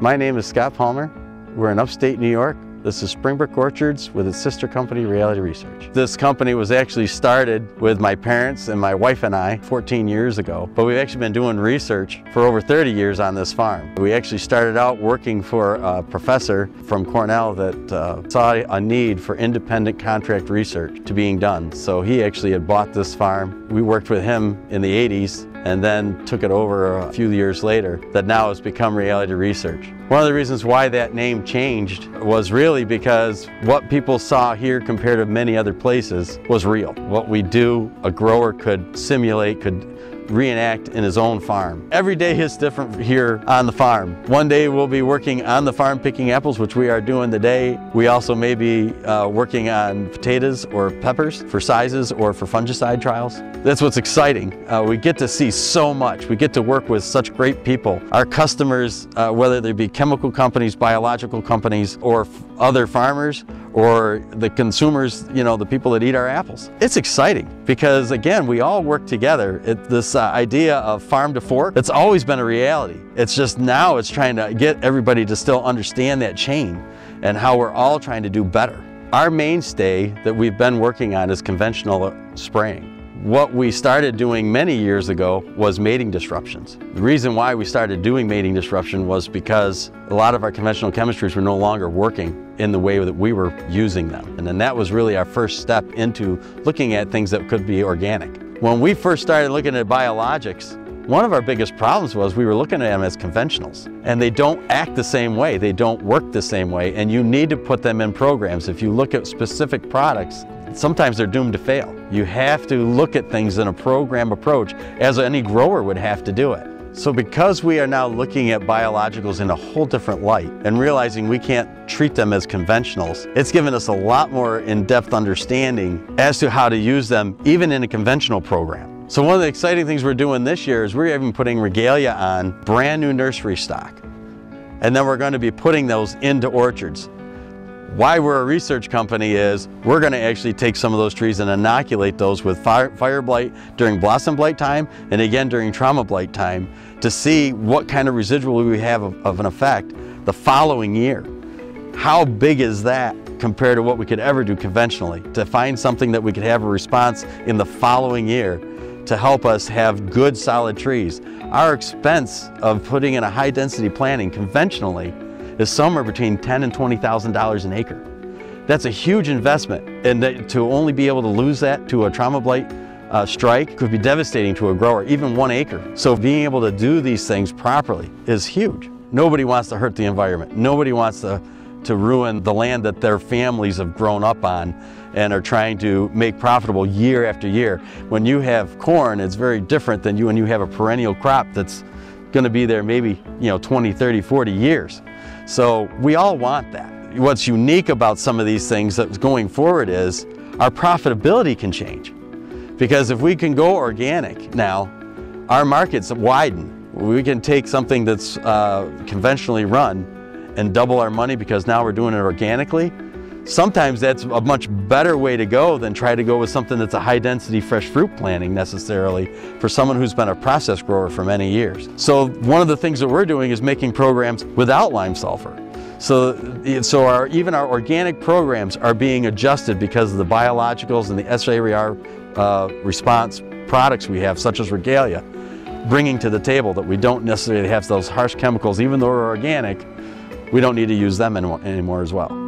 My name is Scott Palmer. We're in upstate New York. This is Springbrook Orchards with its sister company, Reality Research. This company was actually started with my parents and my wife and I 14 years ago, but we've actually been doing research for over 30 years on this farm. We actually started out working for a professor from Cornell that uh, saw a need for independent contract research to being done. So he actually had bought this farm. We worked with him in the 80s and then took it over a few years later that now has become Reality Research. One of the reasons why that name changed was really because what people saw here compared to many other places was real. What we do, a grower could simulate, could reenact in his own farm. Every day is different here on the farm. One day we'll be working on the farm picking apples, which we are doing today. We also may be uh, working on potatoes or peppers for sizes or for fungicide trials. That's what's exciting. Uh, we get to see so much. We get to work with such great people. Our customers, uh, whether they be chemical companies, biological companies, or other farmers, or the consumers, you know, the people that eat our apples. It's exciting because again, we all work together. It, this uh, idea of farm to fork, it's always been a reality. It's just now it's trying to get everybody to still understand that chain and how we're all trying to do better. Our mainstay that we've been working on is conventional spraying. What we started doing many years ago was mating disruptions. The reason why we started doing mating disruption was because a lot of our conventional chemistries were no longer working in the way that we were using them. And then that was really our first step into looking at things that could be organic. When we first started looking at biologics, one of our biggest problems was we were looking at them as conventionals and they don't act the same way, they don't work the same way and you need to put them in programs. If you look at specific products, sometimes they're doomed to fail. You have to look at things in a program approach as any grower would have to do it. So because we are now looking at biologicals in a whole different light and realizing we can't treat them as conventionals, it's given us a lot more in-depth understanding as to how to use them even in a conventional program. So one of the exciting things we're doing this year is we're even putting regalia on brand new nursery stock. And then we're going to be putting those into orchards why we're a research company is we're going to actually take some of those trees and inoculate those with fire, fire, blight during blossom blight time and again during trauma blight time to see what kind of residual we have of, of an effect the following year. How big is that compared to what we could ever do conventionally? To find something that we could have a response in the following year to help us have good solid trees. Our expense of putting in a high density planting conventionally is somewhere between ten and $20,000 an acre. That's a huge investment and to only be able to lose that to a trauma blight uh, strike could be devastating to a grower, even one acre. So being able to do these things properly is huge. Nobody wants to hurt the environment. Nobody wants to, to ruin the land that their families have grown up on and are trying to make profitable year after year. When you have corn, it's very different than you when you have a perennial crop that's going to be there maybe, you know, 20, 30, 40 years. So we all want that. What's unique about some of these things that's going forward is our profitability can change. Because if we can go organic now, our markets widen. We can take something that's uh, conventionally run and double our money because now we're doing it organically. Sometimes that's a much better way to go than try to go with something that's a high density fresh fruit planting necessarily for someone who's been a process grower for many years. So one of the things that we're doing is making programs without lime sulfur. So, so our, even our organic programs are being adjusted because of the biologicals and the SAR uh, response products we have, such as Regalia, bringing to the table that we don't necessarily have those harsh chemicals, even though we're organic, we don't need to use them anymore as well.